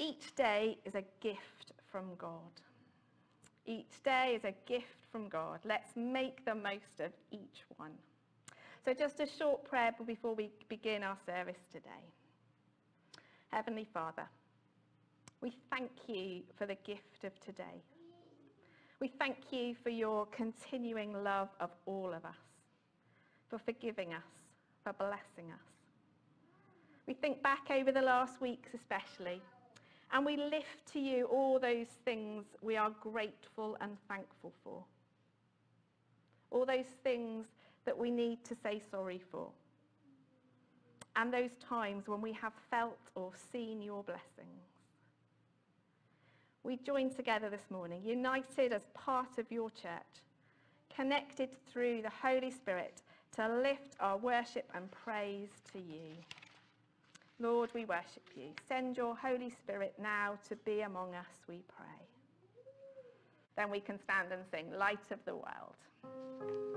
Each day is a gift from God. Each day is a gift from God. Let's make the most of each one. So, just a short prayer before we begin our service today. Heavenly Father, we thank you for the gift of today. We thank you for your continuing love of all of us, for forgiving us, for blessing us. We think back over the last weeks, especially, and we lift to you all those things we are grateful and thankful for. All those things that we need to say sorry for. And those times when we have felt or seen your blessings. We join together this morning, united as part of your church, connected through the Holy Spirit to lift our worship and praise to you. Lord, we worship you. Send your Holy Spirit now to be among us, we pray. Then we can stand and sing, Light of the World.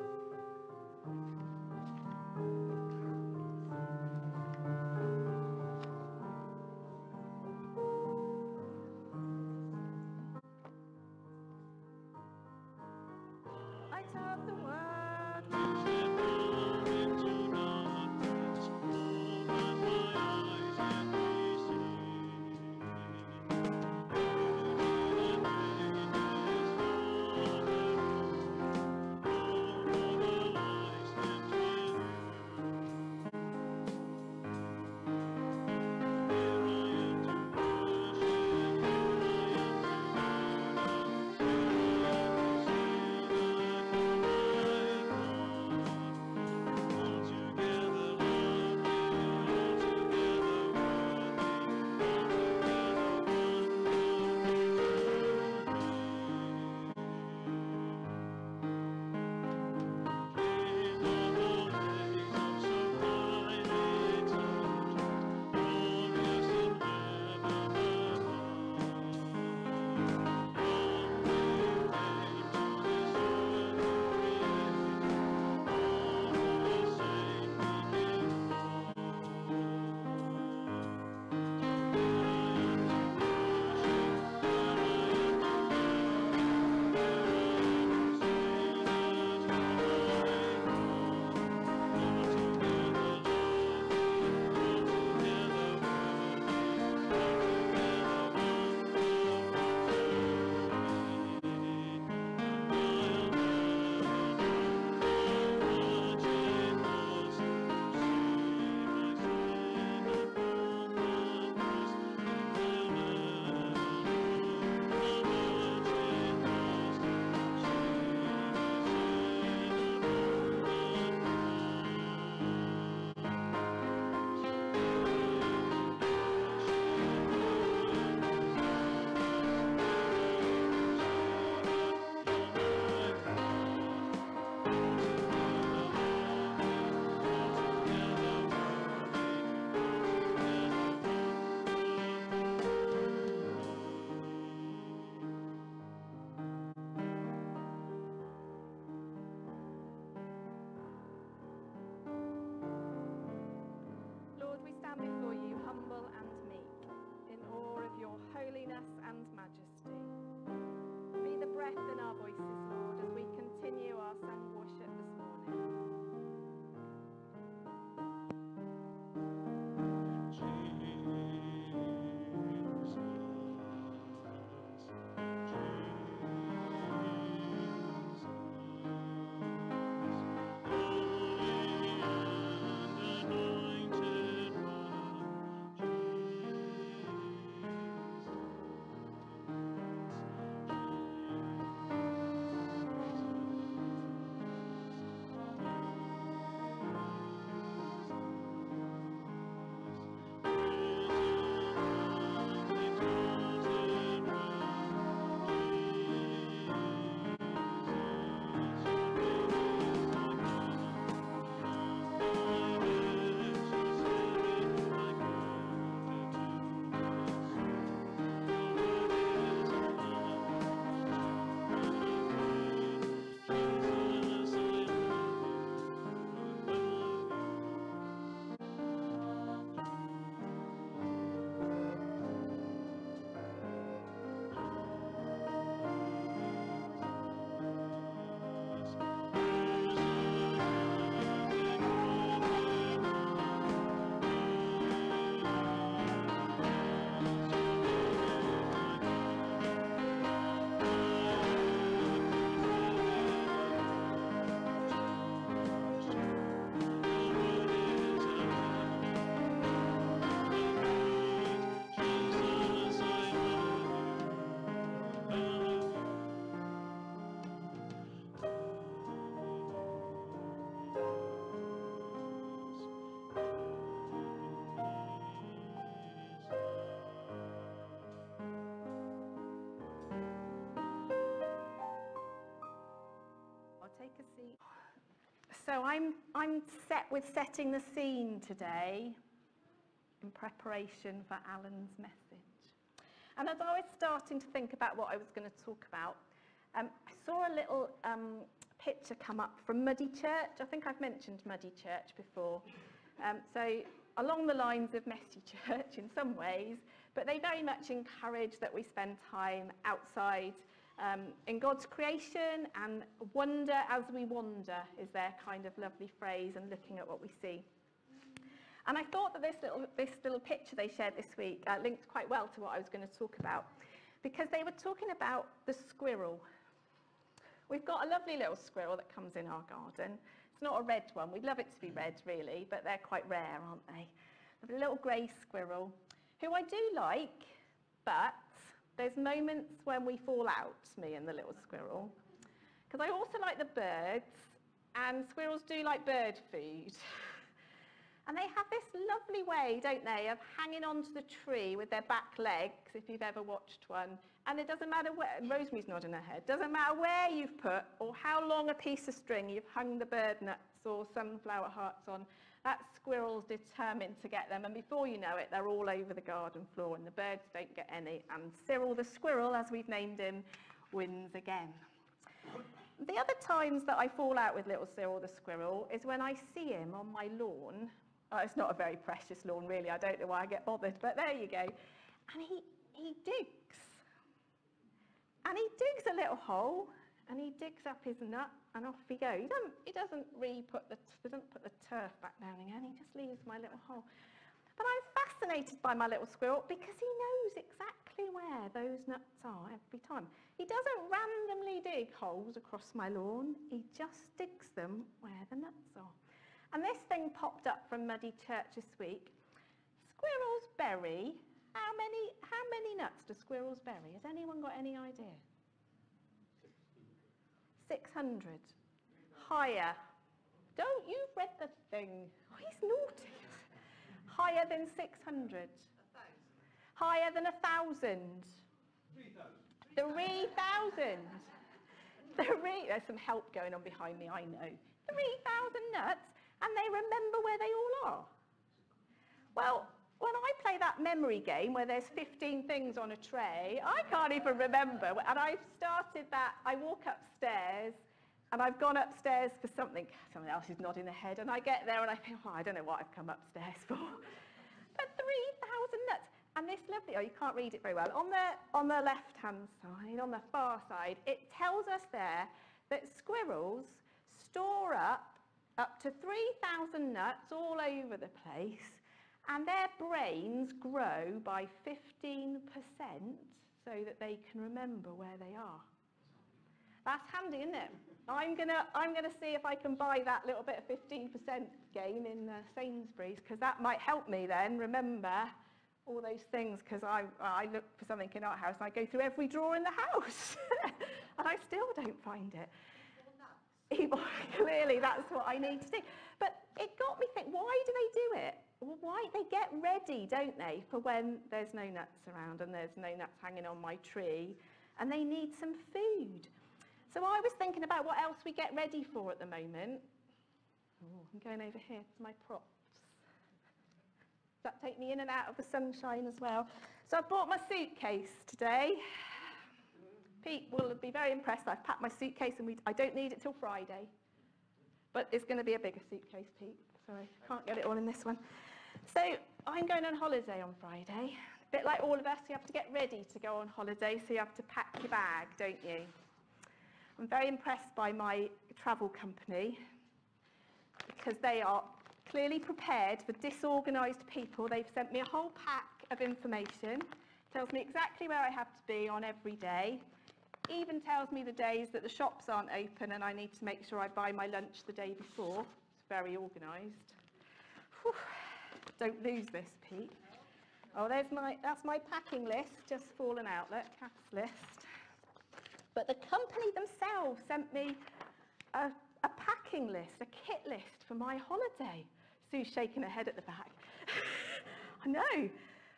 So I'm, I'm set with setting the scene today in preparation for Alan's message. And as I was starting to think about what I was going to talk about, um, I saw a little um, picture come up from Muddy Church. I think I've mentioned Muddy Church before. Um, so along the lines of Messy Church in some ways, but they very much encourage that we spend time outside um, in God's creation and wonder as we wander is their kind of lovely phrase and looking at what we see. And I thought that this little, this little picture they shared this week uh, linked quite well to what I was going to talk about because they were talking about the squirrel. We've got a lovely little squirrel that comes in our garden. It's not a red one. We'd love it to be red, really, but they're quite rare, aren't they? A little grey squirrel who I do like, but there's moments when we fall out, me and the little squirrel. Because I also like the birds, and squirrels do like bird food. And they have this lovely way, don't they, of hanging onto the tree with their back legs, if you've ever watched one. And it doesn't matter where, Rosemary's nodding her head, doesn't matter where you've put or how long a piece of string you've hung the bird nuts or sunflower hearts on, that squirrel's determined to get them. And before you know it, they're all over the garden floor and the birds don't get any. And Cyril the squirrel, as we've named him, wins again. The other times that I fall out with little Cyril the squirrel is when I see him on my lawn Oh, it's not a very precious lawn, really. I don't know why I get bothered, but there you go. And he, he digs. And he digs a little hole, and he digs up his nut, and off he goes. He doesn't, he doesn't re-put the, doesn't put the turf back down again. He just leaves my little hole. But I'm fascinated by my little squirrel because he knows exactly where those nuts are every time. He doesn't randomly dig holes across my lawn. He just digs them where the nuts are. And this thing popped up from Muddy Church this week. Squirrels bury. How many, how many nuts do squirrels bury? Has anyone got any idea? 600. Higher. Don't, you've read the thing. Oh, he's naughty. Higher than 600. Higher than a thousand. 3,000. 3,000. there's some help going on behind me, I know. 3,000 nuts and they remember where they all are. Well, when I play that memory game where there's 15 things on a tray, I can't even remember. And I've started that, I walk upstairs and I've gone upstairs for something, someone else is nodding their head, and I get there and I think, well, I don't know what I've come upstairs for. but 3,000 nuts. And this lovely, oh, you can't read it very well. On the, on the left-hand side, on the far side, it tells us there that squirrels store up up to 3,000 nuts all over the place, and their brains grow by 15% so that they can remember where they are. That's handy, isn't it? I'm going to I'm gonna see if I can buy that little bit of 15% gain in uh, Sainsbury's, because that might help me then remember all those things, because I, I look for something in our house and I go through every drawer in the house, and I still don't find it. clearly that's what I need to do. But it got me thinking, why do they do it? Why they get ready, don't they, for when there's no nuts around and there's no nuts hanging on my tree, and they need some food. So I was thinking about what else we get ready for at the moment. Oh, I'm going over here to my props. Does that take me in and out of the sunshine as well? So I brought my suitcase today. Pete will be very impressed. I've packed my suitcase and we, I don't need it till Friday. But it's going to be a bigger suitcase, Pete. Sorry, can't get it all in this one. So I'm going on holiday on Friday. A bit like all of us, you have to get ready to go on holiday, so you have to pack your bag, don't you? I'm very impressed by my travel company because they are clearly prepared for disorganised people. They've sent me a whole pack of information, tells me exactly where I have to be on every day, even tells me the days that the shops aren't open and I need to make sure I buy my lunch the day before. It's very organised. Don't lose this, Pete. Oh, there's my, that's my packing list, just fallen out, look, Kath's list. But the company themselves sent me a, a packing list, a kit list for my holiday. Sue's shaking her head at the back. I know.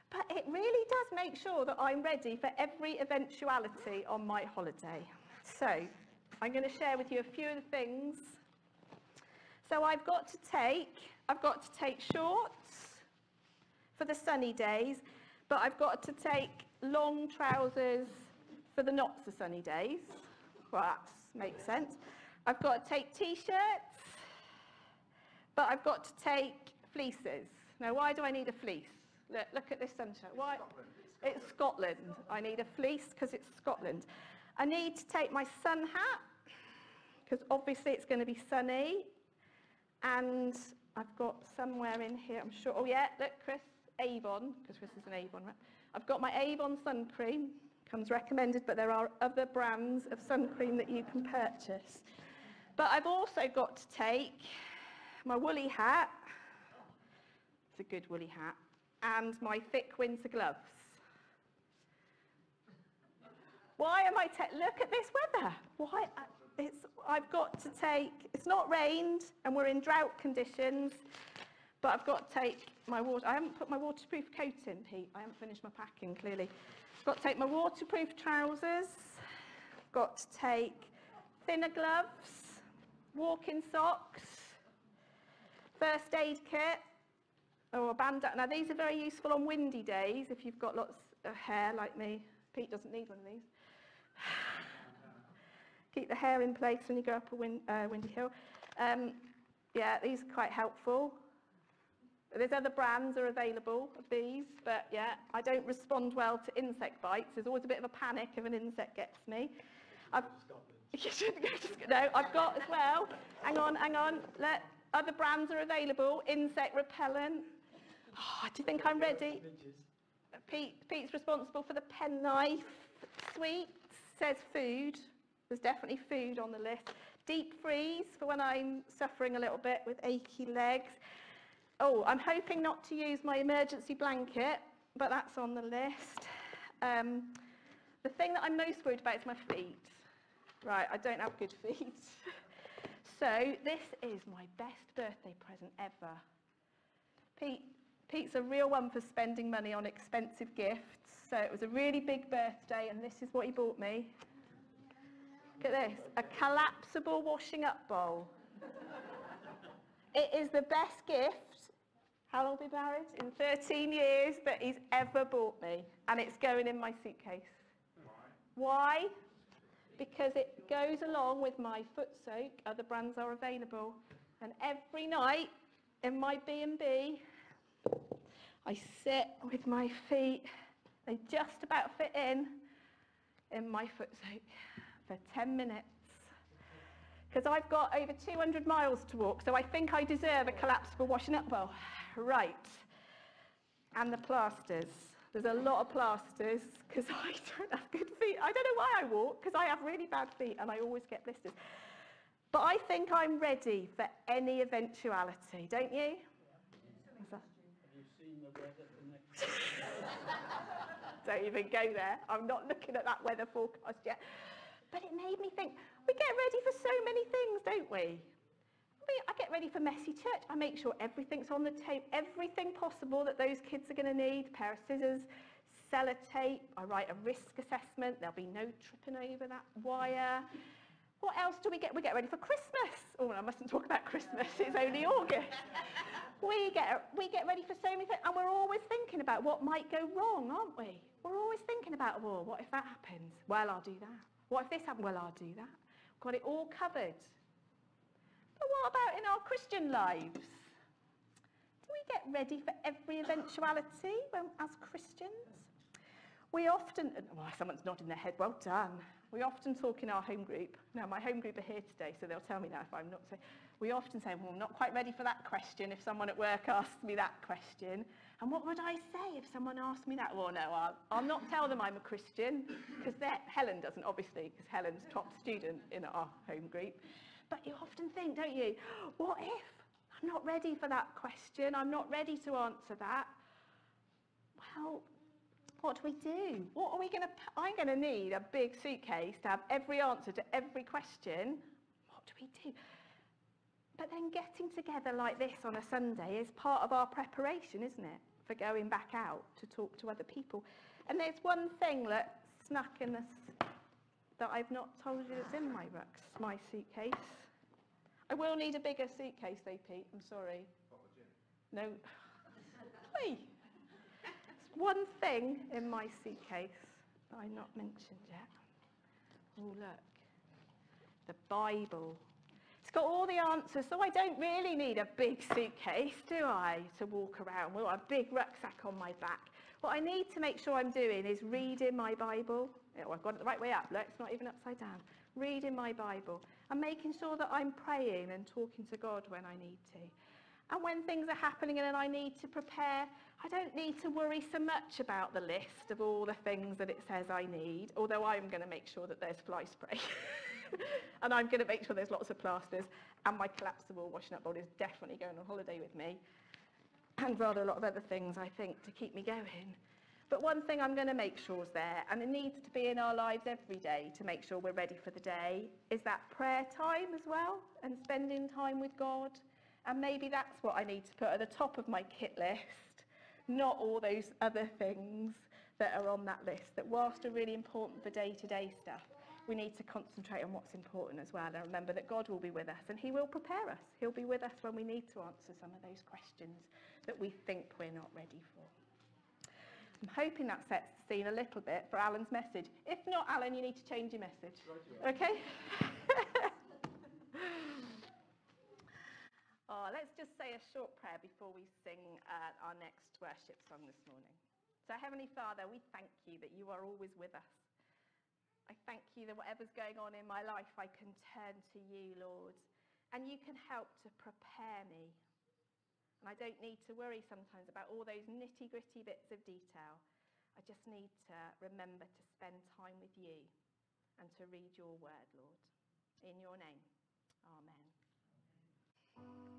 But it really does make sure that I'm ready for every eventuality on my holiday. So I'm going to share with you a few of the things. So I've got to take, I've got to take shorts for the sunny days, but I've got to take long trousers for the not so sunny days. Well, that makes sense. I've got to take t-shirts, but I've got to take fleeces. Now, why do I need a fleece? Look, look at this sunshine. Why? Scotland. It's Scotland. I need a fleece because it's Scotland. I need to take my sun hat because obviously it's going to be sunny. And I've got somewhere in here, I'm sure. Oh, yeah, look, Chris, Avon, because Chris is an Avon rep. I've got my Avon sun cream. Comes recommended, but there are other brands of sun cream that you can purchase. But I've also got to take my woolly hat. It's a good woolly hat. And my thick winter gloves. Why am I, look at this weather. Why, uh, it's, I've got to take, it's not rained and we're in drought conditions, but I've got to take my water, I haven't put my waterproof coat in, Pete. I haven't finished my packing, clearly. Got to take my waterproof trousers, got to take thinner gloves, walking socks, first aid kit, or a bandana. Now, these are very useful on windy days if you've got lots of hair like me. Pete doesn't need one of these. Keep the hair in place when you go up a win, uh, windy hill. Um, yeah, these are quite helpful. There's other brands are available of these, but yeah, I don't respond well to insect bites. There's always a bit of a panic if an insect gets me. I've, you shouldn't go to, no, I've got as well. Hang on, hang on. Let, other brands are available. Insect repellent. Oh, do you think I'm ready? Pete, Pete's responsible for the penknife. Sweets says food. There's definitely food on the list. Deep freeze for when I'm suffering a little bit with achy legs. Oh, I'm hoping not to use my emergency blanket, but that's on the list. Um, the thing that I'm most worried about is my feet. Right, I don't have good feet. so this is my best birthday present ever. Pete, Pete's a real one for spending money on expensive gifts. So it was a really big birthday, and this is what he bought me. Look at this, a collapsible washing up bowl. it is the best gift, how long we been married? In 13 years that he's ever bought me. And it's going in my suitcase. Why? Because it goes along with my foot soak. Other brands are available. And every night in my B&B, I sit with my feet. They just about fit in in my foot soak for 10 minutes. Because I've got over 200 miles to walk, so I think I deserve a collapsible washing up bowl. Right. And the plasters. There's a lot of plasters because I don't have good feet. I don't know why I walk because I have really bad feet and I always get blisters. But I think I'm ready for any eventuality, don't you? Have you seen the weather for next don't even go there. I'm not looking at that weather forecast yet. But it made me think, we get ready for so many things, don't we? I, get ready for messy church. I make sure everything's on the tape, everything possible that those kids are going to need, pair of scissors, sellotape. I write a risk assessment. There'll be no tripping over that wire. What else do we get? We get ready for Christmas. Oh, I mustn't talk about Christmas. It's only August. we get, we get ready for so many things, and we're always thinking about what might go wrong, aren't we? We're always thinking about, well, what if that happens? Well, I'll do that. What if this happened? Well, I'll do that. Got it all covered. But what about in our Christian lives? Do we get ready for every eventuality when, as Christians? We often, well, someone's nodding their head, well done. We often talk in our home group. Now, my home group are here today, so they'll tell me that if I'm not. We often say, well, I'm not quite ready for that question if someone at work asks me that question. And what would I say if someone asked me that? Well, no, I'll, I'll not tell them I'm a Christian, because Helen doesn't, obviously, because Helen's top student in our home group. But you often think, don't you, what if I'm not ready for that question? I'm not ready to answer that. Well, what do we do? What are we going to, I'm going to need a big suitcase to have every answer to every question. What do we do? But then getting together like this on a Sunday is part of our preparation, isn't it? For going back out to talk to other people. And there's one thing that snuck in the that I've not told you that's in my rucks, my suitcase. I will need a bigger suitcase though, Pete. I'm sorry. No. Hey. There's one thing in my suitcase that I've not mentioned yet. Oh, look. The Bible. It's got all the answers, so I don't really need a big suitcase, do I, to walk around with a big rucksack on my back. What I need to make sure I'm doing is reading my Bible. Oh, I've got it the right way up. Look, it's not even upside down. Reading my Bible and making sure that I'm praying and talking to God when I need to. And when things are happening and I need to prepare, I don't need to worry so much about the list of all the things that it says I need, although I'm going to make sure that there's fly spray. and I'm going to make sure there's lots of plasters. And my collapsible washing up bowl is definitely going on holiday with me. And rather a lot of other things, I think, to keep me going. But one thing I'm going to make sure is there, and it needs to be in our lives every day to make sure we're ready for the day, is that prayer time as well, and spending time with God. And maybe that's what I need to put at the top of my kit list, not all those other things that are on that list that whilst are really important for day-to-day stuff, we need to concentrate on what's important as well and remember that God will be with us and he will prepare us. He'll be with us when we need to answer some of those questions that we think we're not ready for. I'm hoping that sets the scene a little bit for Alan's message. If not, Alan, you need to change your message. Okay? oh, let's just say a short prayer before we sing uh, our next worship song this morning. So, Heavenly Father, we thank you that you are always with us. I thank you that whatever's going on in my life, I can turn to you, Lord, and you can help to prepare me. And I don't need to worry sometimes about all those nitty gritty bits of detail. I just need to remember to spend time with you and to read your word, Lord. In your name, amen. Come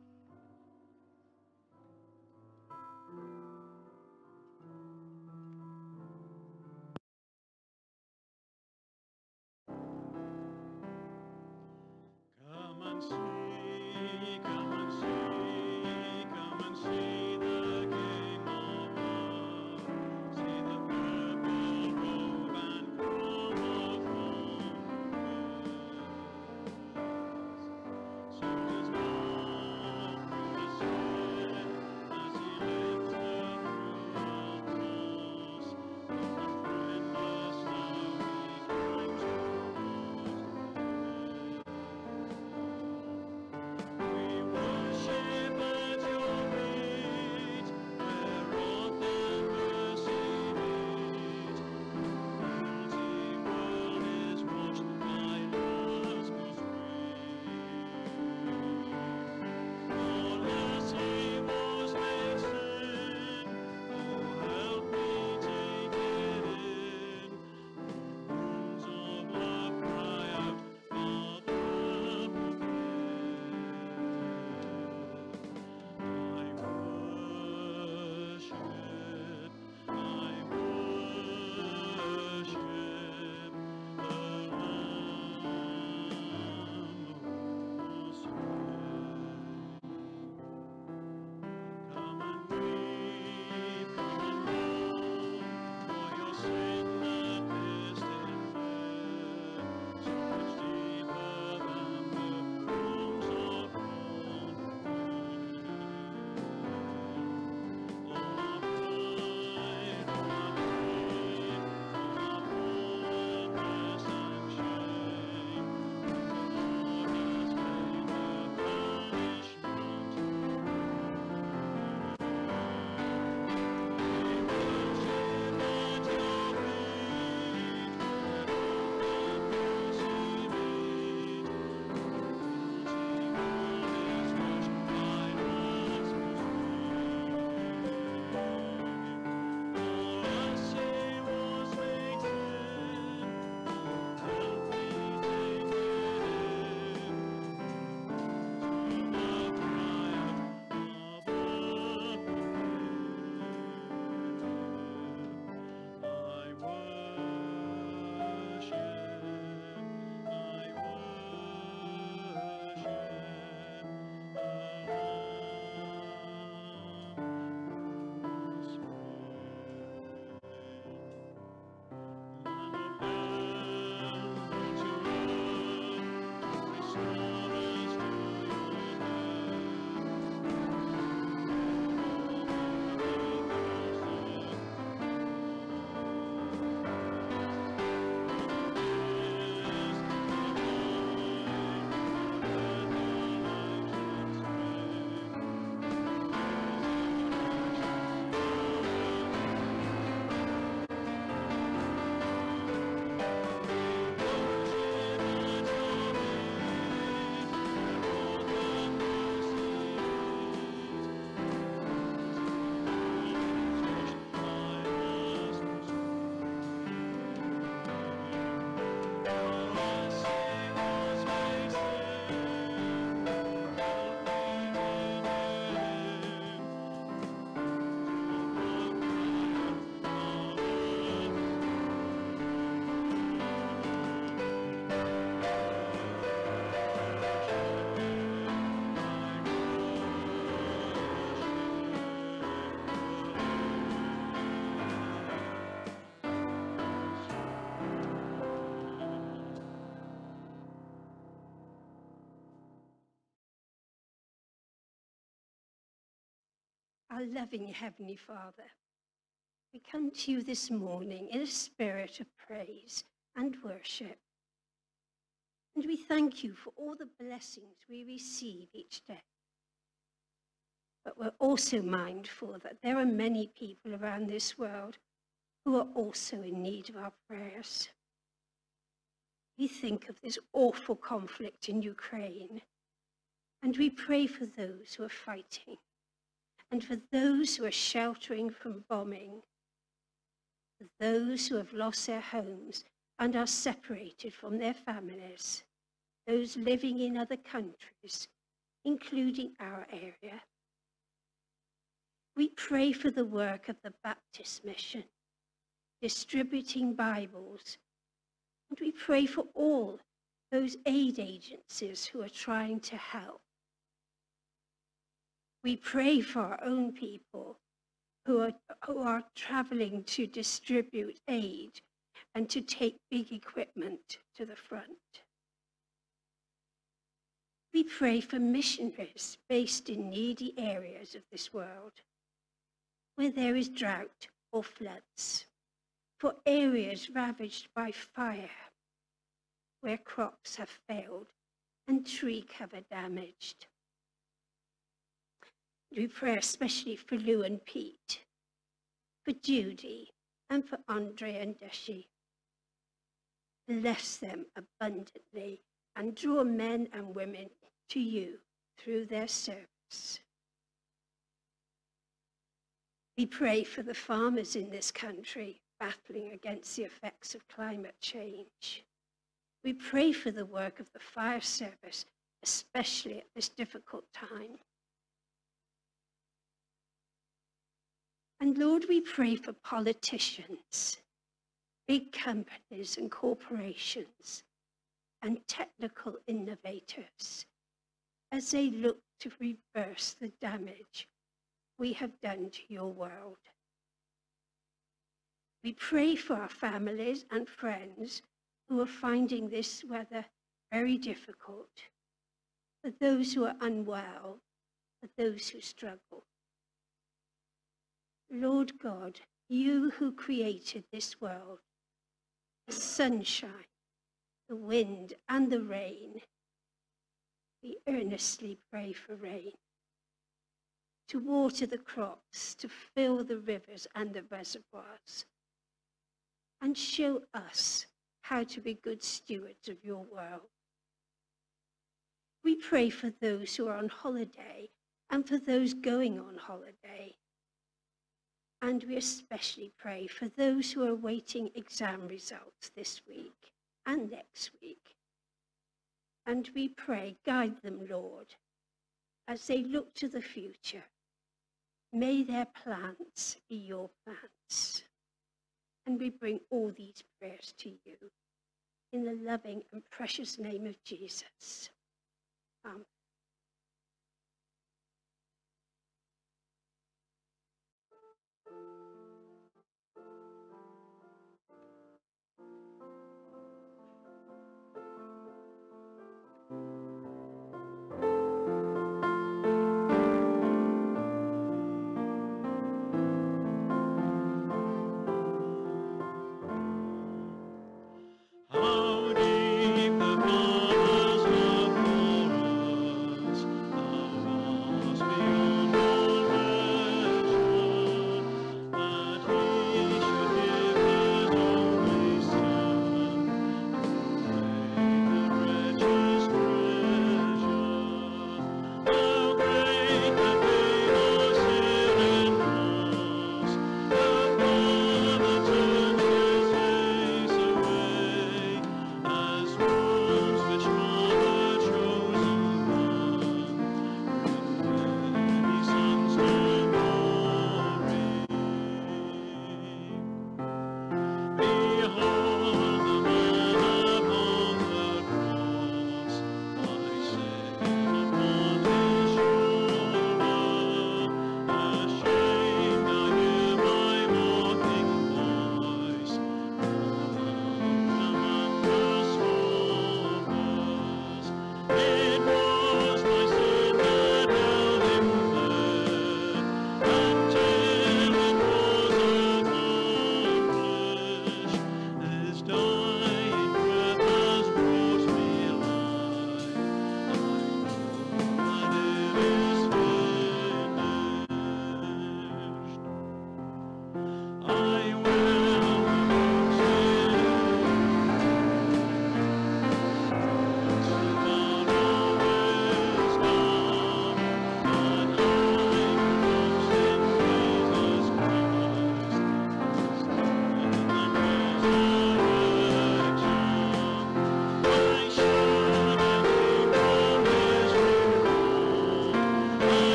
loving Heavenly Father, we come to you this morning in a spirit of praise and worship. And we thank you for all the blessings we receive each day. But we're also mindful that there are many people around this world who are also in need of our prayers. We think of this awful conflict in Ukraine, and we pray for those who are fighting, and for those who are sheltering from bombing, for those who have lost their homes and are separated from their families, those living in other countries, including our area. We pray for the work of the Baptist Mission, distributing Bibles, and we pray for all those aid agencies who are trying to help. We pray for our own people who are, who are traveling to distribute aid and to take big equipment to the front. We pray for missionaries based in needy areas of this world where there is drought or floods, for areas ravaged by fire where crops have failed and tree cover damaged. We pray especially for Lou and Pete, for Judy, and for Andre and Deshi. Bless them abundantly and draw men and women to you through their service. We pray for the farmers in this country battling against the effects of climate change. We pray for the work of the fire service, especially at this difficult time. And Lord, we pray for politicians, big companies and corporations, and technical innovators as they look to reverse the damage we have done to your world. We pray for our families and friends who are finding this weather very difficult, for those who are unwell, for those who struggle. Lord God, you who created this world, the sunshine, the wind, and the rain, we earnestly pray for rain to water the crops, to fill the rivers and the reservoirs, and show us how to be good stewards of your world. We pray for those who are on holiday and for those going on holiday. And we especially pray for those who are awaiting exam results this week and next week. And we pray, guide them, Lord, as they look to the future. May their plans be your plans. And we bring all these prayers to you in the loving and precious name of Jesus. Amen.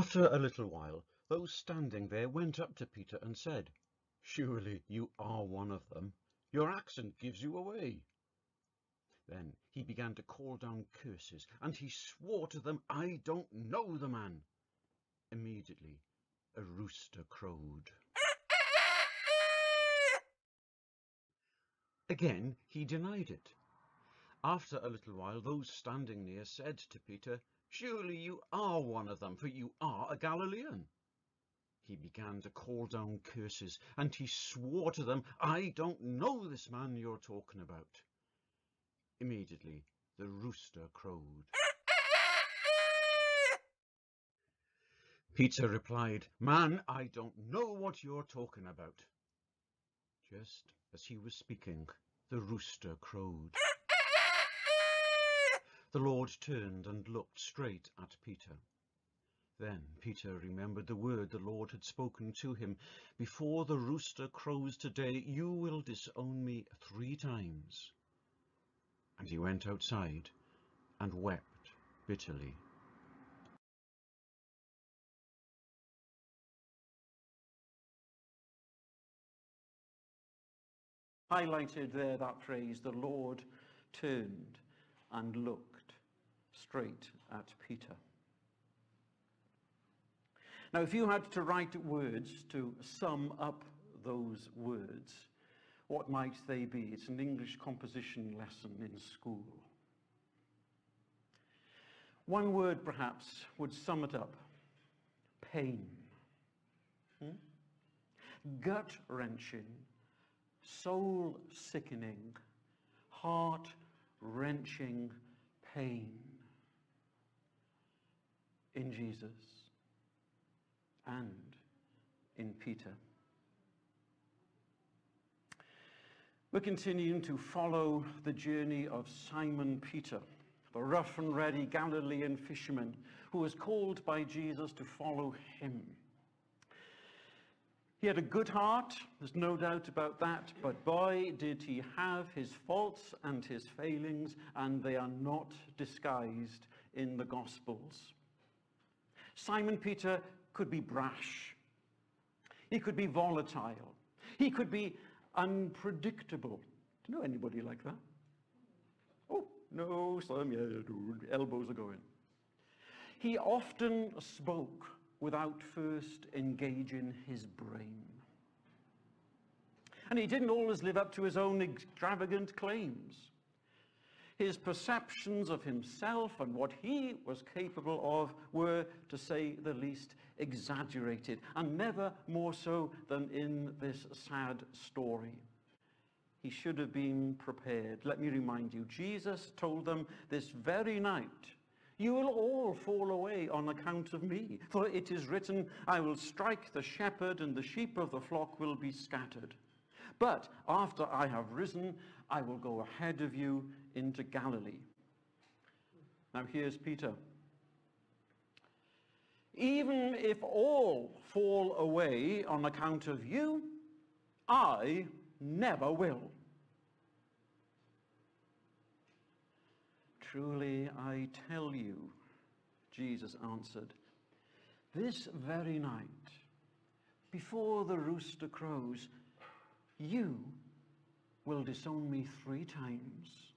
After a little while, those standing there went up to Peter and said, Surely you are one of them. Your accent gives you away. Then he began to call down curses, and he swore to them, I don't know the man. Immediately a rooster crowed. Again he denied it. After a little while, those standing near said to Peter, Surely you are one of them, for you are a Galilean. He began to call down curses, and he swore to them, I don't know this man you're talking about. Immediately the rooster crowed. Peter replied, Man, I don't know what you're talking about. Just as he was speaking, the rooster crowed. The Lord turned and looked straight at Peter. Then Peter remembered the word the Lord had spoken to him. Before the rooster crows today, you will disown me three times. And he went outside and wept bitterly. Highlighted there that phrase, the Lord turned and looked straight at Peter. Now, if you had to write words to sum up those words, what might they be? It's an English composition lesson in school. One word, perhaps, would sum it up pain. Hmm? Gut wrenching, soul sickening, heart wrenching pain in Jesus and in Peter. We're continuing to follow the journey of Simon Peter, the rough and ready Galilean fisherman who was called by Jesus to follow him. He had a good heart, there's no doubt about that, but boy, did he have his faults and his failings, and they are not disguised in the Gospels. Simon Peter could be brash, he could be volatile, he could be unpredictable. Do you know anybody like that? Oh, no, some, yeah, elbows are going. He often spoke without first engaging his brain. And he didn't always live up to his own extravagant claims. His perceptions of himself and what he was capable of were, to say the least, exaggerated, and never more so than in this sad story. He should have been prepared. Let me remind you, Jesus told them this very night, you will all fall away on account of me. For it is written, I will strike the shepherd, and the sheep of the flock will be scattered. But after I have risen, I will go ahead of you into Galilee. Now here's Peter. Even if all fall away on account of you, I never will. Truly I tell you, Jesus answered, this very night, before the rooster crows, you will disown me three times.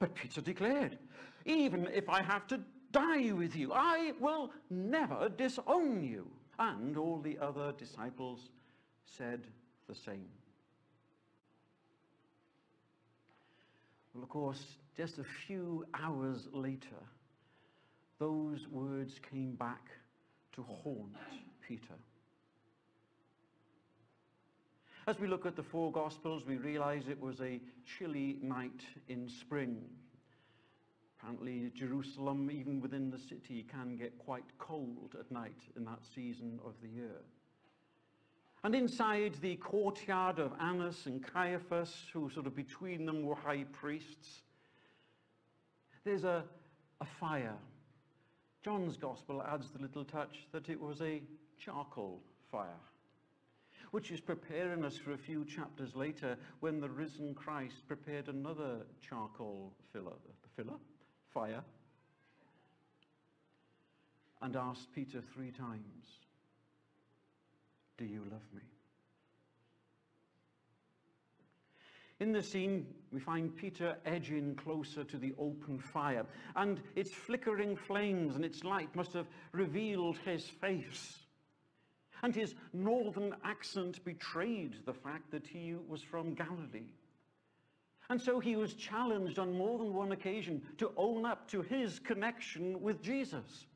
But Peter declared, even if I have to die with you, I will never disown you. And all the other disciples said the same. Well, of course, just a few hours later, those words came back to haunt Peter. As we look at the four Gospels, we realize it was a chilly night in spring. Apparently, Jerusalem, even within the city, can get quite cold at night in that season of the year. And inside the courtyard of Annas and Caiaphas, who sort of between them were high priests, there's a, a fire. John's Gospel adds the little touch that it was a charcoal fire, which is preparing us for a few chapters later when the risen Christ prepared another charcoal filler, filler? fire. and asked Peter three times, Do you love me? In the scene, we find Peter edging closer to the open fire, and its flickering flames and its light must have revealed his face. And his northern accent betrayed the fact that he was from Galilee. And so he was challenged on more than one occasion to own up to his connection with Jesus.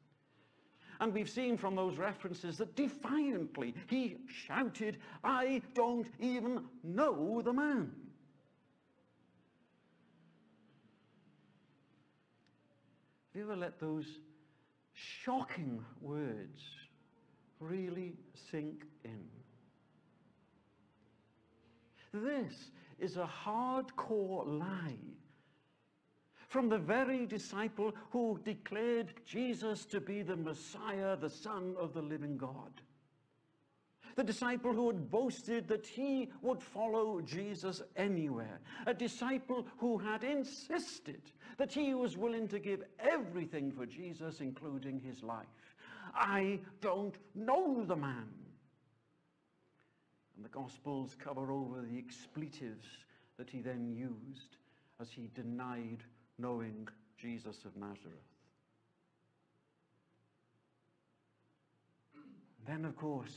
And we've seen from those references that defiantly he shouted, I don't even know the man. Have you ever let those shocking words really sink in? This is a hardcore lie from the very disciple who declared Jesus to be the Messiah, the Son of the living God. The disciple who had boasted that he would follow Jesus anywhere. A disciple who had insisted that he was willing to give everything for Jesus, including his life. I don't know the man. And the Gospels cover over the expletives that he then used as he denied knowing Jesus of Nazareth. Then, of course,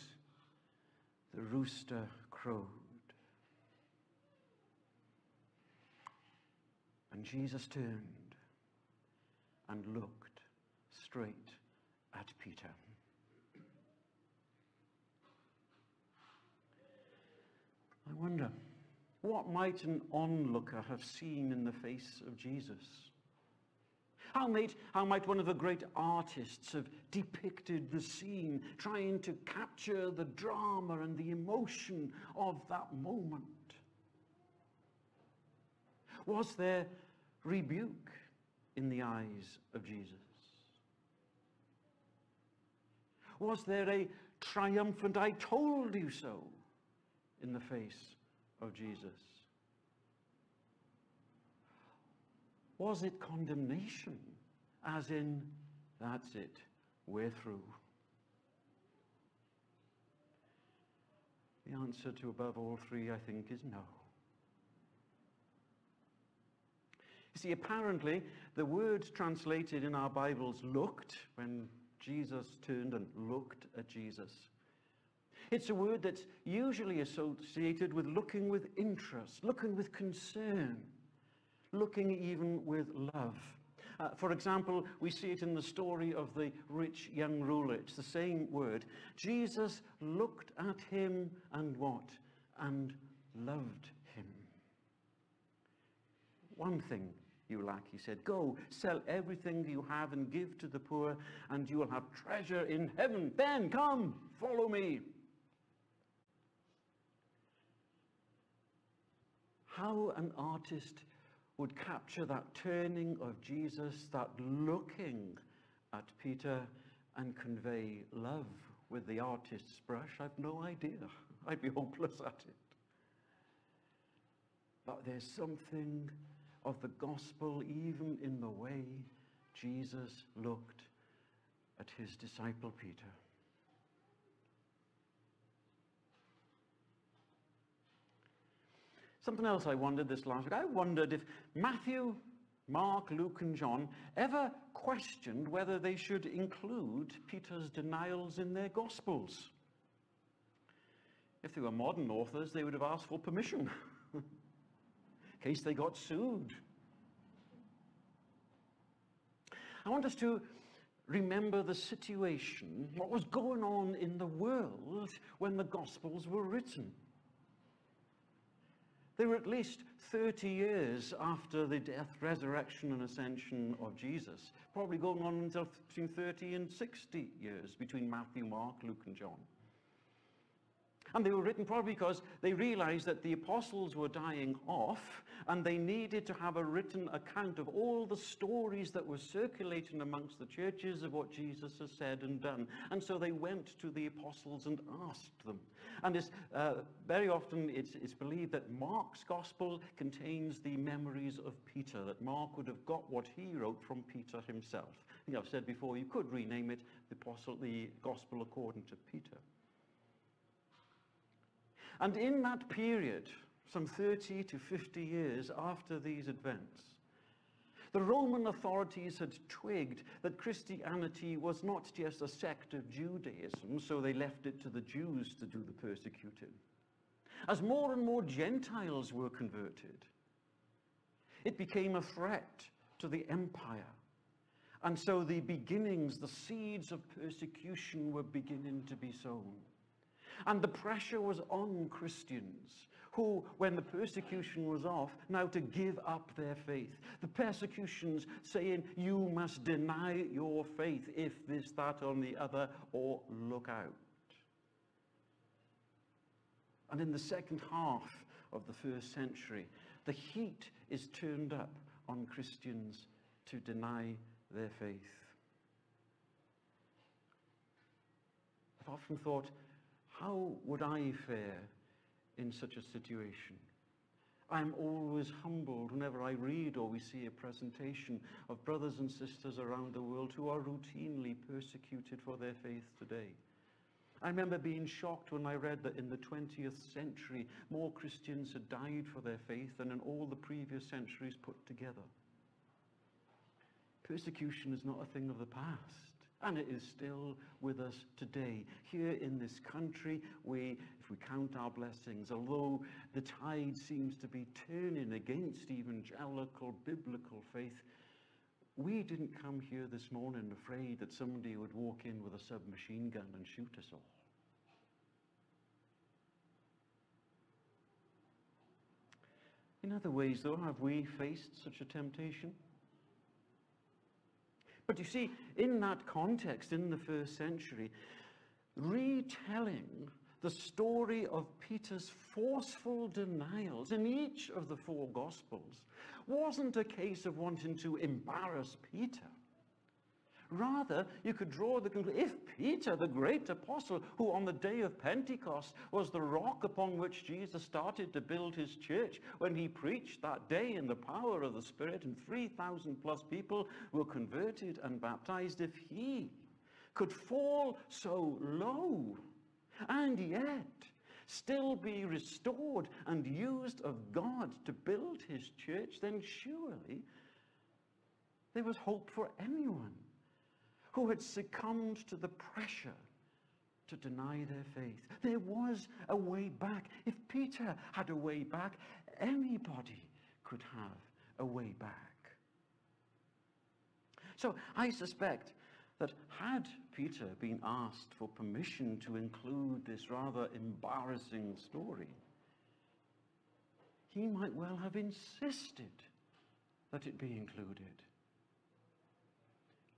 the rooster crowed. And Jesus turned and looked straight at Peter. I wonder, what might an onlooker have seen in the face of Jesus? How might, how might one of the great artists have depicted the scene, trying to capture the drama and the emotion of that moment? Was there rebuke in the eyes of Jesus? Was there a triumphant, I told you so, in the face of Jesus? Was it condemnation, as in, that's it, we're through? The answer to above all three, I think, is no. You see, apparently, the word translated in our Bibles looked when Jesus turned and looked at Jesus. It's a word that's usually associated with looking with interest, looking with concern, looking even with love. Uh, for example, we see it in the story of the rich young ruler. It's the same word. Jesus looked at him and what? And loved him. One thing you lack, he said. Go, sell everything you have and give to the poor, and you will have treasure in heaven. Then come, follow me. How an artist would capture that turning of Jesus, that looking at Peter and convey love with the artist's brush, I've no idea. I'd be hopeless at it. But there's something of the gospel even in the way Jesus looked at his disciple Peter. Something else I wondered this last week. I wondered if Matthew, Mark, Luke, and John ever questioned whether they should include Peter's denials in their Gospels. If they were modern authors, they would have asked for permission case they got sued. I want us to remember the situation, what was going on in the world when the Gospels were written. They were at least 30 years after the death, resurrection, and ascension of Jesus. Probably going on until between 30 and 60 years between Matthew, Mark, Luke, and John. And they were written probably because they realized that the apostles were dying off and they needed to have a written account of all the stories that were circulating amongst the churches of what Jesus has said and done. And so they went to the apostles and asked them. And it's, uh, very often it's, it's believed that Mark's gospel contains the memories of Peter, that Mark would have got what he wrote from Peter himself. I think I've said before, you could rename it the, apostle, the gospel according to Peter. And in that period, some 30 to 50 years after these events, the Roman authorities had twigged that Christianity was not just a sect of Judaism, so they left it to the Jews to do the persecuting. As more and more Gentiles were converted, it became a threat to the empire. And so the beginnings, the seeds of persecution were beginning to be sown. And the pressure was on Christians who, when the persecution was off, now to give up their faith. The persecutions saying, you must deny your faith if this, that, or the other, or look out. And in the second half of the first century, the heat is turned up on Christians to deny their faith. I've often thought, how would I fare in such a situation? I'm always humbled whenever I read or we see a presentation of brothers and sisters around the world who are routinely persecuted for their faith today. I remember being shocked when I read that in the 20th century, more Christians had died for their faith than in all the previous centuries put together. Persecution is not a thing of the past. And it is still with us today. Here in this country, we, if we count our blessings, although the tide seems to be turning against evangelical biblical faith, we didn't come here this morning afraid that somebody would walk in with a submachine gun and shoot us all. In other ways, though, have we faced such a temptation? But you see, in that context, in the first century, retelling the story of Peter's forceful denials in each of the four Gospels wasn't a case of wanting to embarrass Peter. Rather, you could draw the conclusion, if Peter, the great apostle, who on the day of Pentecost was the rock upon which Jesus started to build his church, when he preached that day in the power of the Spirit and 3,000 plus people were converted and baptized, if he could fall so low and yet still be restored and used of God to build his church, then surely there was hope for anyone who had succumbed to the pressure to deny their faith. There was a way back. If Peter had a way back, anybody could have a way back. So I suspect that had Peter been asked for permission to include this rather embarrassing story, he might well have insisted that it be included.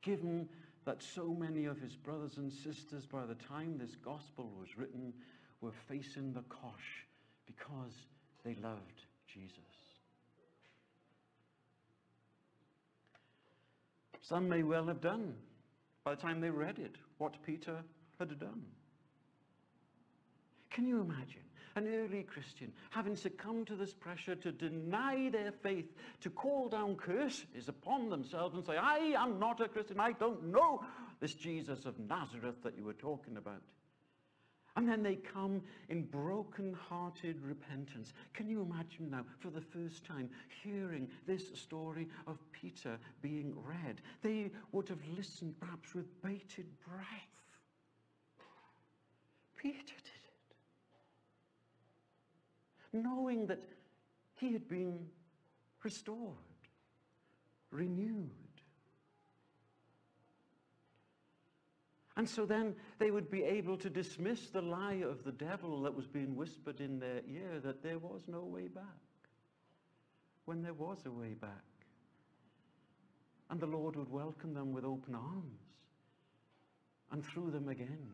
Given that so many of his brothers and sisters, by the time this gospel was written, were facing the kosh because they loved Jesus. Some may well have done, by the time they read it, what Peter had done. Can you imagine an early Christian having succumbed to this pressure to deny their faith, to call down curses upon themselves and say, I am not a Christian, I don't know this Jesus of Nazareth that you were talking about. And then they come in broken-hearted repentance. Can you imagine now, for the first time, hearing this story of Peter being read? They would have listened perhaps with bated breath. Peter did. Knowing that he had been restored, renewed. And so then they would be able to dismiss the lie of the devil that was being whispered in their ear that there was no way back, when there was a way back. And the Lord would welcome them with open arms and through them again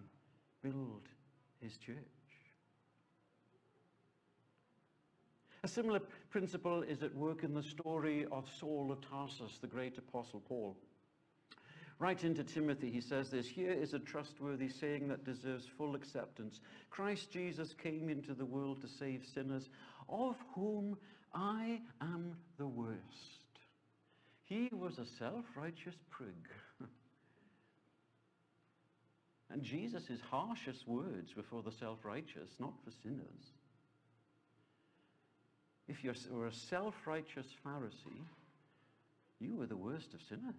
build his church. A similar principle is at work in the story of Saul of Tarsus, the great apostle Paul. Right into Timothy, he says this Here is a trustworthy saying that deserves full acceptance. Christ Jesus came into the world to save sinners, of whom I am the worst. He was a self righteous prig. and Jesus' harshest words were for the self righteous, not for sinners. If you were a self righteous Pharisee, you were the worst of sinners.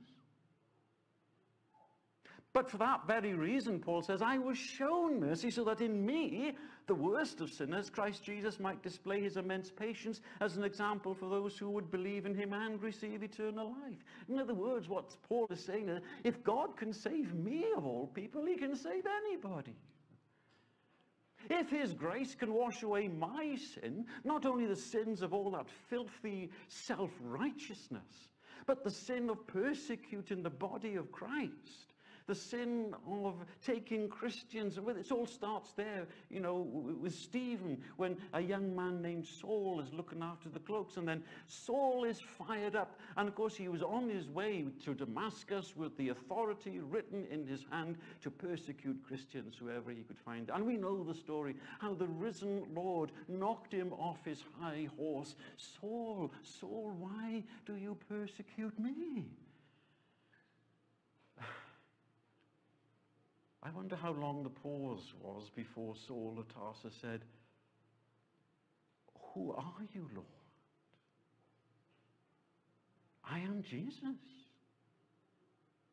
But for that very reason, Paul says, I was shown mercy so that in me, the worst of sinners, Christ Jesus might display his immense patience as an example for those who would believe in him and receive eternal life. In other words, what Paul is saying is, if God can save me of all people, he can save anybody. If his grace can wash away my sin, not only the sins of all that filthy self-righteousness, but the sin of persecuting the body of Christ, the sin of taking Christians, it all starts there, you know, with Stephen, when a young man named Saul is looking after the cloaks, and then Saul is fired up, and of course he was on his way to Damascus with the authority written in his hand to persecute Christians whoever he could find. And we know the story, how the risen Lord knocked him off his high horse. Saul, Saul, why do you persecute me? I wonder how long the pause was before Saul of Tarsus said, Who are you, Lord? I am Jesus,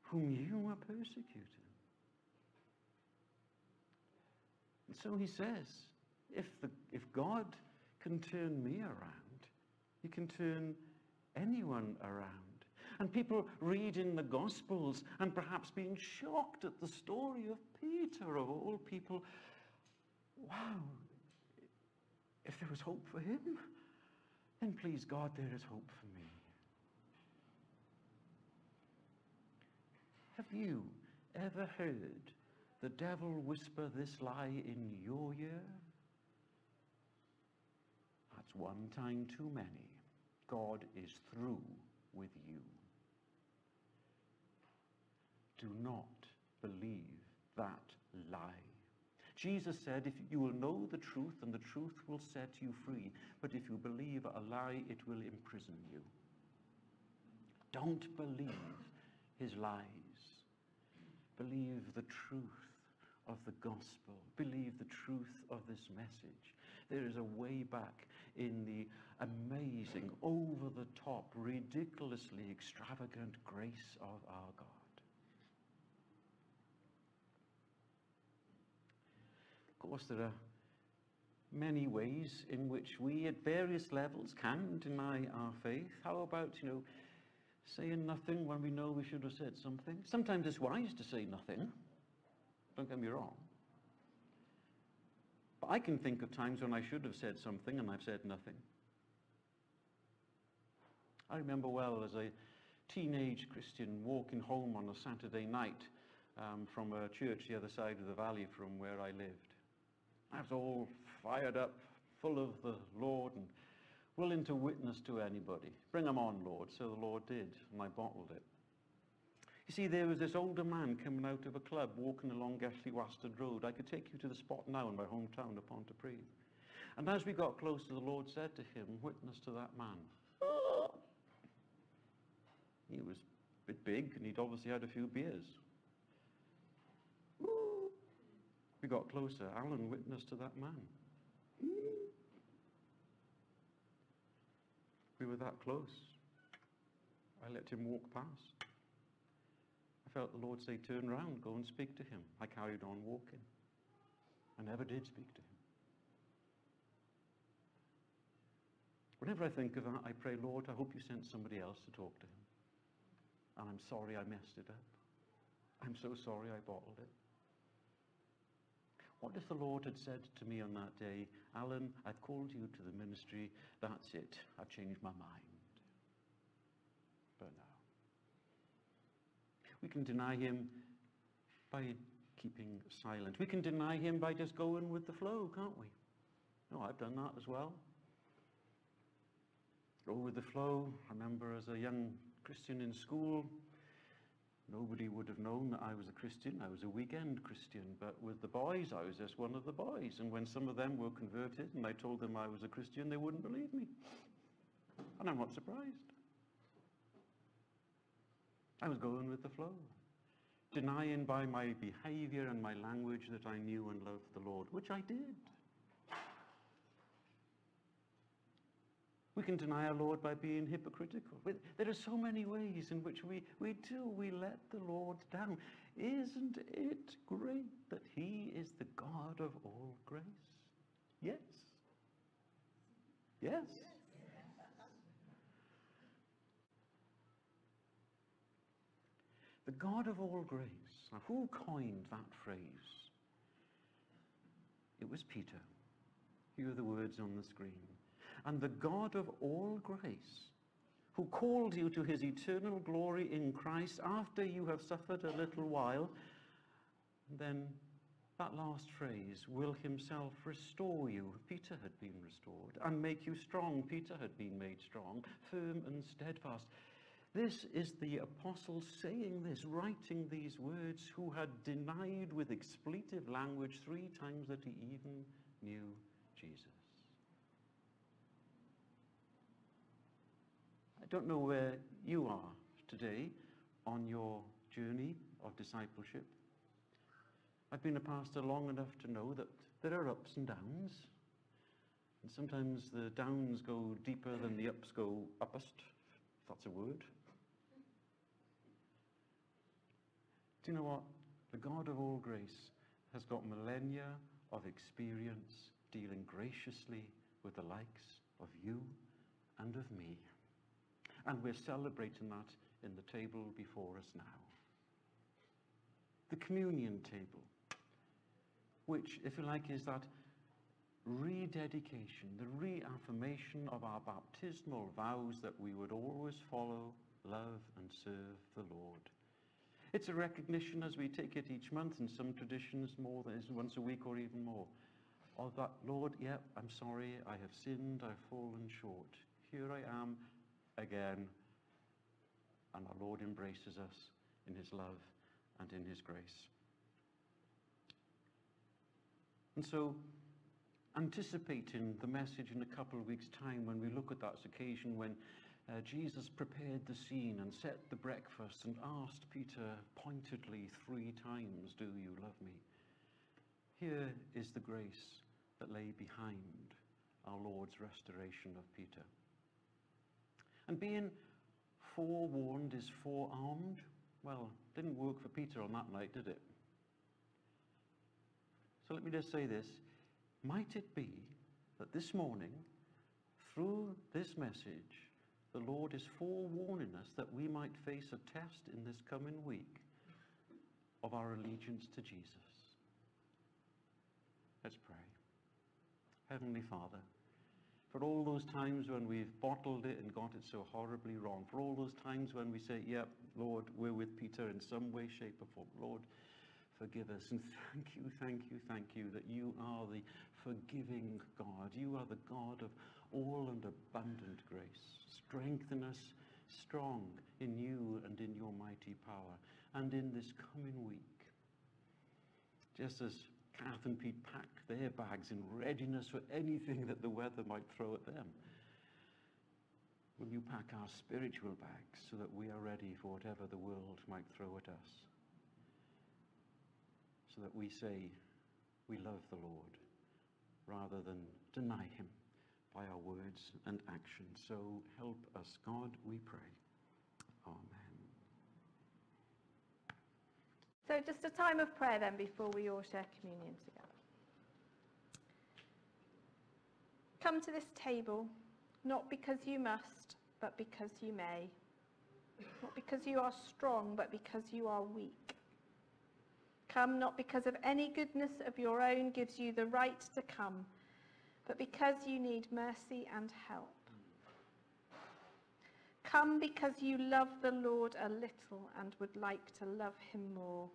whom you are persecuting. And so he says, if, the, if God can turn me around, he can turn anyone around. And people reading the Gospels and perhaps being shocked at the story of Peter, of all people. Wow, if there was hope for him, then please God, there is hope for me. Have you ever heard the devil whisper this lie in your ear? That's one time too many. God is through with you. Do not believe that lie. Jesus said, if you will know the truth and the truth will set you free, but if you believe a lie, it will imprison you. Don't believe his lies. Believe the truth of the gospel. Believe the truth of this message. There is a way back in the amazing, over the top, ridiculously extravagant grace of our God. Of course, there are many ways in which we at various levels can deny our faith. How about, you know, saying nothing when we know we should have said something? Sometimes it's wise to say nothing. Don't get me wrong. But I can think of times when I should have said something and I've said nothing. I remember well as a teenage Christian walking home on a Saturday night um, from a church the other side of the valley from where I lived. I was all fired up, full of the Lord and willing to witness to anybody. Bring them on, Lord. So the Lord did, and I bottled it. You see, there was this older man coming out of a club walking along Gethley Wastard Road. I could take you to the spot now in my hometown of Pontypridd. And as we got closer, the Lord said to him, witness to that man. He was a bit big and he'd obviously had a few beers. We got closer. Alan witnessed to that man. We were that close. I let him walk past. I felt the Lord say, Turn round, go and speak to him. I carried on walking. I never did speak to him. Whenever I think of that, I pray, Lord, I hope you sent somebody else to talk to him. And I'm sorry I messed it up. I'm so sorry I bottled it. What if the Lord had said to me on that day, Alan, I've called you to the ministry, that's it, I've changed my mind. But no. We can deny him by keeping silent. We can deny him by just going with the flow, can't we? No, I've done that as well. Go with the flow. I remember as a young Christian in school, nobody would have known that I was a Christian. I was a weekend Christian. But with the boys, I was just one of the boys. And when some of them were converted and I told them I was a Christian, they wouldn't believe me. And I'm not surprised. I was going with the flow, denying by my behavior and my language that I knew and loved the Lord, which I did. We can deny our Lord by being hypocritical. There are so many ways in which we, we do, we let the Lord down. Isn't it great that He is the God of all grace? Yes. Yes. The God of all grace. Now, who coined that phrase? It was Peter. Here are the words on the screen. And the God of all grace, who called you to his eternal glory in Christ after you have suffered a little while, then that last phrase, will himself restore you. Peter had been restored and make you strong. Peter had been made strong, firm and steadfast. This is the apostle saying this, writing these words, who had denied with expletive language three times that he even knew Jesus. Don't know where you are today on your journey of discipleship. I've been a pastor long enough to know that there are ups and downs. And sometimes the downs go deeper than the ups go uppest, if that's a word. Do you know what? The God of all grace has got millennia of experience dealing graciously with the likes of you and of me. And we're celebrating that in the table before us now. The communion table, which, if you like, is that rededication, the reaffirmation of our baptismal vows that we would always follow, love, and serve the Lord. It's a recognition as we take it each month, in some traditions more than once a week or even more, of that, Lord, yeah, I'm sorry, I have sinned, I've fallen short. Here I am again. And our Lord embraces us in his love and in his grace. And so, anticipating the message in a couple of weeks' time when we look at that occasion when uh, Jesus prepared the scene and set the breakfast and asked Peter pointedly three times, Do you love me? Here is the grace that lay behind our Lord's restoration of Peter. And being forewarned is forearmed. Well, didn't work for Peter on that night, did it? So let me just say this. Might it be that this morning, through this message, the Lord is forewarning us that we might face a test in this coming week of our allegiance to Jesus? Let's pray. Heavenly Father, for all those times when we've bottled it and got it so horribly wrong, for all those times when we say, yep, Lord, we're with Peter in some way, shape, or form. Lord, forgive us. And thank you, thank you, thank you that you are the forgiving God. You are the God of all and abundant grace. Strengthen us strong in you and in your mighty power. And in this coming week, just as Kath and Pete pack their bags in readiness for anything that the weather might throw at them, will you pack our spiritual bags so that we are ready for whatever the world might throw at us? So that we say we love the Lord rather than deny him by our words and actions. So help us, God, we pray. So just a time of prayer then before we all share communion together. Come to this table not because you must, but because you may. Not because you are strong, but because you are weak. Come not because of any goodness of your own gives you the right to come, but because you need mercy and help. Come because you love the Lord a little and would like to love him more.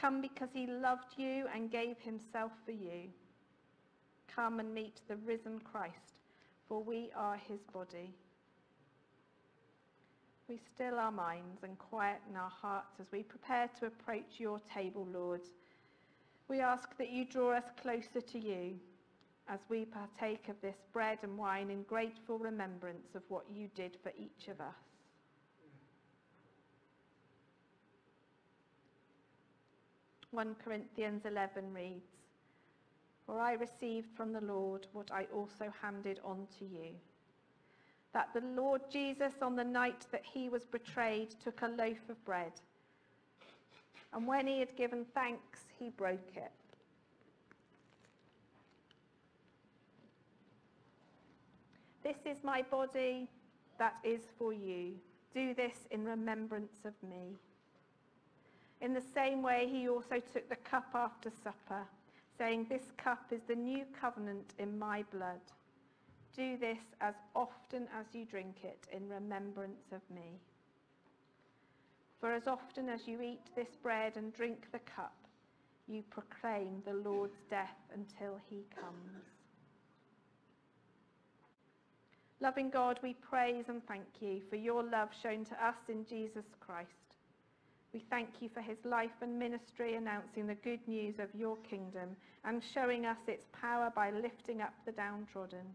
Come because he loved you and gave himself for you. Come and meet the risen Christ, for we are his body. we still our minds and quieten our hearts as we prepare to approach your table, Lord. We ask that you draw us closer to you as we partake of this bread and wine in grateful remembrance of what you did for each of us. One Corinthians 11 reads, For I received from the Lord what I also handed on to you that the Lord Jesus, on the night that he was betrayed, took a loaf of bread. And when he had given thanks, he broke it. This is my body that is for you. Do this in remembrance of me. In the same way, he also took the cup after supper, saying, This cup is the new covenant in my blood. Do this as often as you drink it in remembrance of me. For as often as you eat this bread and drink the cup, you proclaim the Lord's death until he comes. Loving God, we praise and thank you for your love shown to us in Jesus Christ. We thank you for his life and ministry announcing the good news of your kingdom and showing us its power by lifting up the downtrodden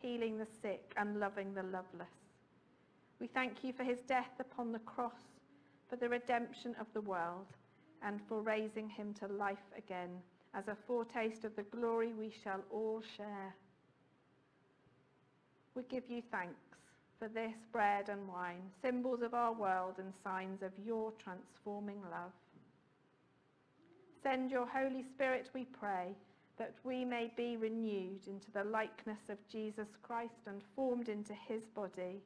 healing the sick and loving the loveless. We thank you for his death upon the cross, for the redemption of the world, and for raising him to life again as a foretaste of the glory we shall all share. We give you thanks for this bread and wine, symbols of our world and signs of your transforming love. Send your Holy Spirit, we pray, that we may be renewed into the likeness of Jesus Christ and formed into his body.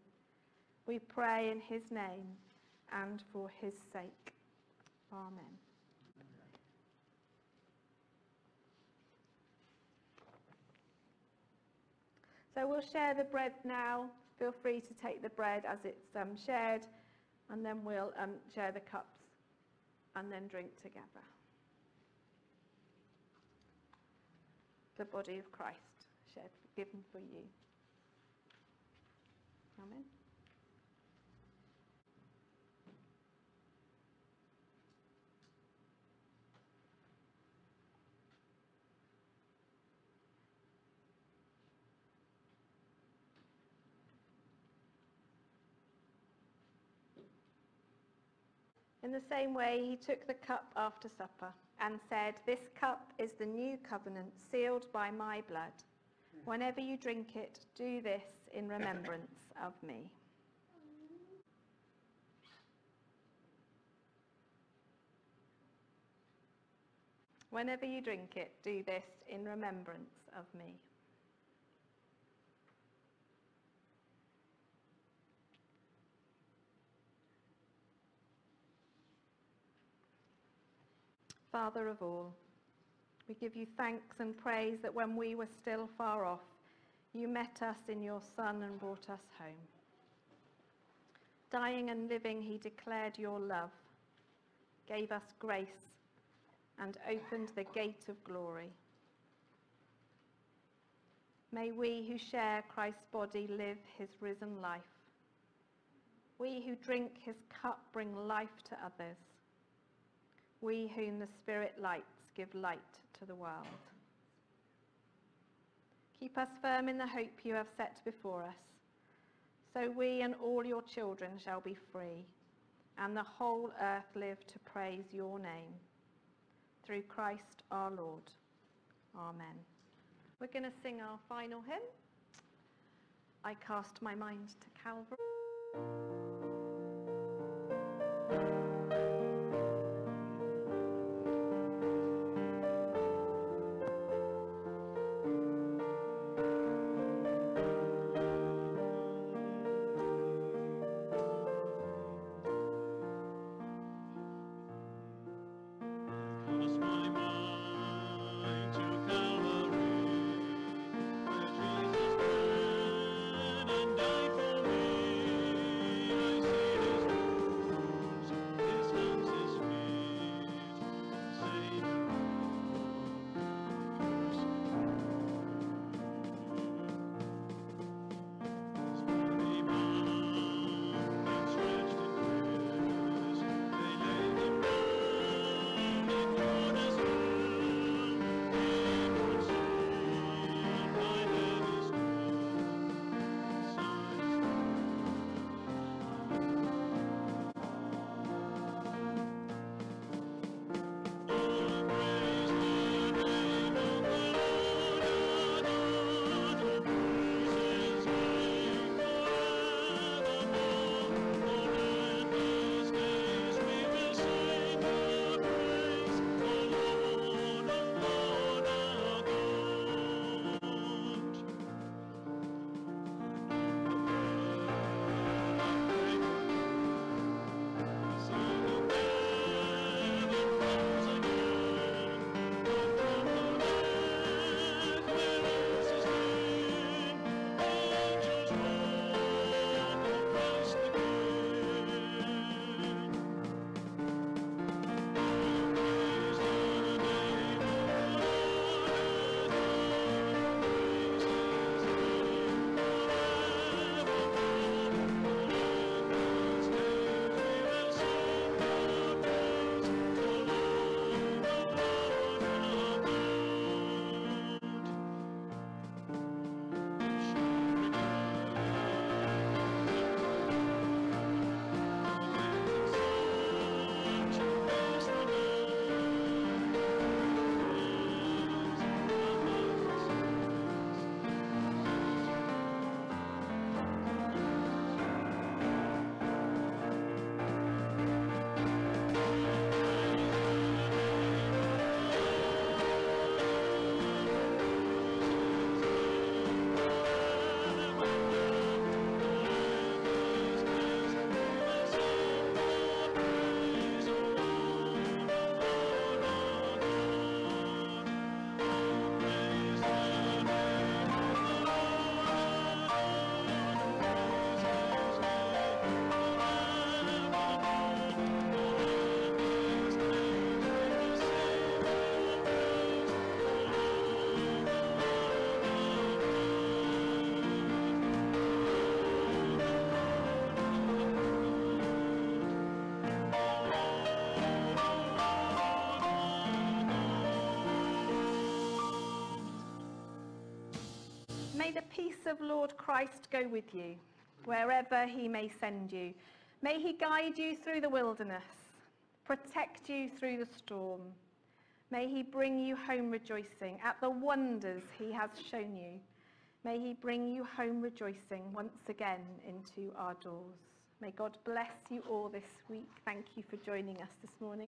We pray in his name and for his sake. Amen. So we'll share the bread now. Feel free to take the bread as it's um, shared, and then we'll um, share the cups and then drink together. the body of Christ shed, given for you. Amen. In the same way, he took the cup after supper and said, This cup is the new covenant sealed by my blood. Whenever you drink it, do this in remembrance of me. Whenever you drink it, do this in remembrance of me. Father of all, we give you thanks and praise that when we were still far off, you met us in your Son and brought us home. Dying and living, he declared your love, gave us grace, and opened the gate of glory. May we who share Christ's body live his risen life. We who drink his cup bring life to others we whom the Spirit lights give light to the world. Keep us firm in the hope you have set before us, so we and all your children shall be free, and the whole earth live to praise your name. Through Christ our Lord. Amen. We're going to sing our final hymn. I cast my mind to Calvary. Peace of Lord Christ go with you, wherever he may send you. May he guide you through the wilderness, protect you through the storm. May he bring you home rejoicing at the wonders he has shown you. May he bring you home rejoicing once again into our doors. May God bless you all this week. Thank you for joining us this morning.